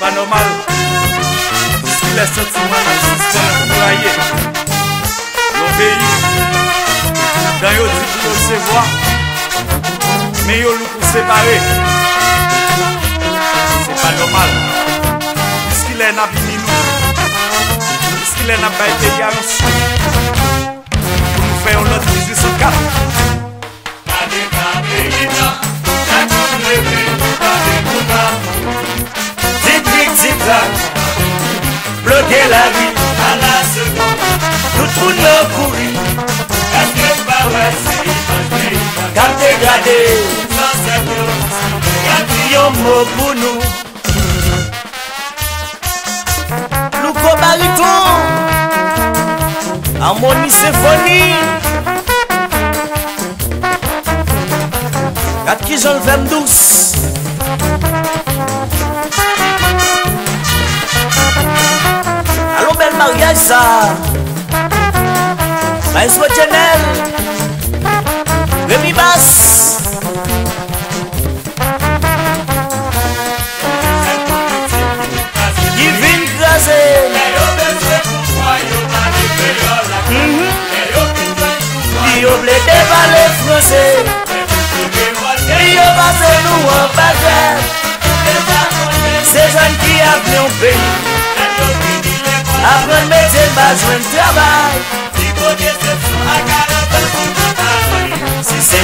pa normal. Si le sentiman nan sistem Mwaye la Yon peyi Dan yo di pou yo se vwa Men yo lou pou separe Se pa normal. Piski le nan bini nou Piski le nan bayte peyi anonsou Pou nou fè yon lot 1804 Kap degradè Kap yon mò pou nou Louko bariton Harmoni sefoni Kat ki jol vèm dous Alon bel mariage sa Maestro Chanel Rémi Bass Qui vient craser Yo ble devale franse Se jan ki ap yon peyi Apren metye bajwen trabay Si se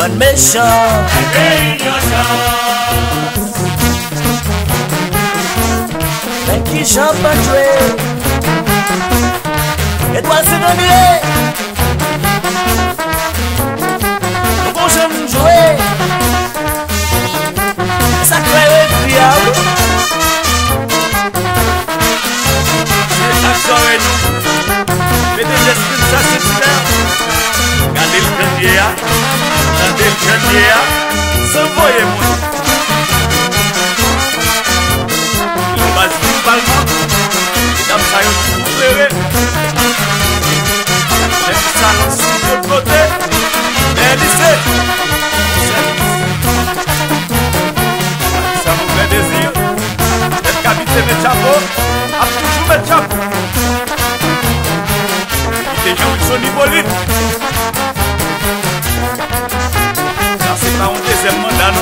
mechan Mechan, bon mechan Men ki jan pa jwe Etwal se donye Nou kon jen jwe Sakre e kriyav Se chak sore nou Mete l'esprit sa sitler Gade l'krenye ya Gade Et kabite me chapo Ap toujou me chapo Ite jan Wilson Hippolyte Sa se pa un dezem mandan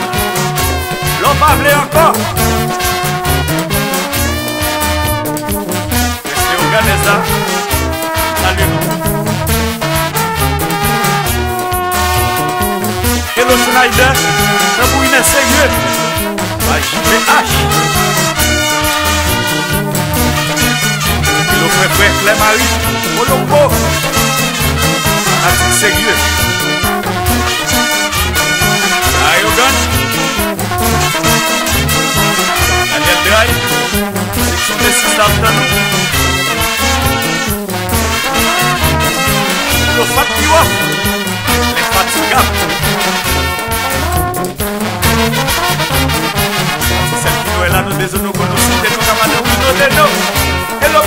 L'on pa vle ankor Reste Oganesa Salve nou Hello Schneider. Nabou ine seye Wesley Marinho, olha o povo. Assim em seguida. Aí o gancho. Ali é dry. Tem que desses saltando. Eu só aqui, ó. É fatigado. Você viu ela no desuno quando se tem um camarão e é o Hello,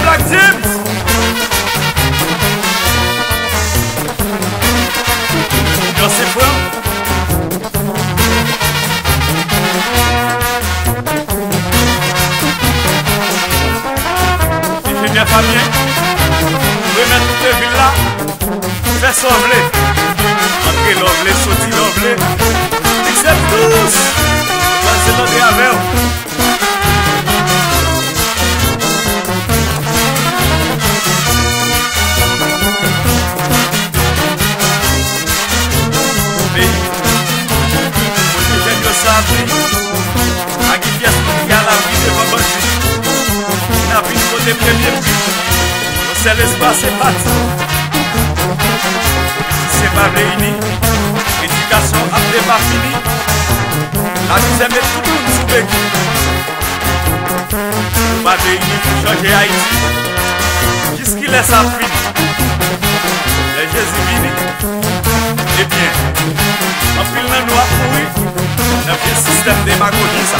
pa mwen Remen toute villa Fè son vle Anke lon vle On sait l'espace est parti. C'est pas réuni. Éducation après pas fini. La c'est mettre tout le monde sous bec. Yo pa de yi pou chanje Haiti Kis ki lè sa fin Le Jezi vini Ebyen Anpil nan nou ap moui Nan fi sistem demagogi sa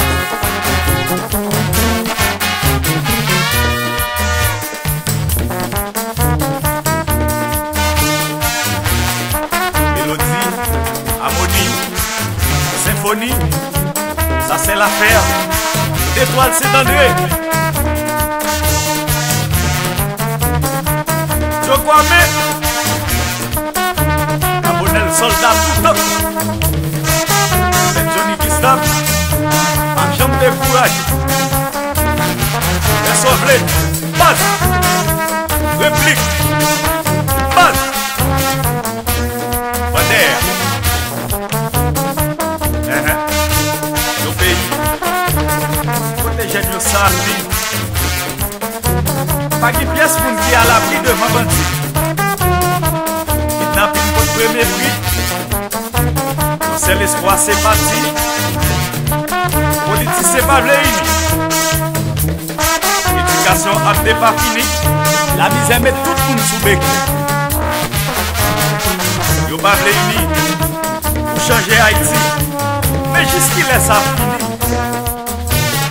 l'affaire. D'étoile c'est André Je crois mais Abonnel soldat tout top C'est Johnny Gustave En jambe de courage. Et sauvé Base Kote jen yo sapi Pa ki piyes moun ki a la pri devan bandi Kidnapping pot preme pri Yon se l'espoi se pati Politi se pa vle ini Edukasyon ap de pa fini. La mize met tout moun sou beki Yo pa vle ini Pou chanje Haiti Men jiski lè sa fini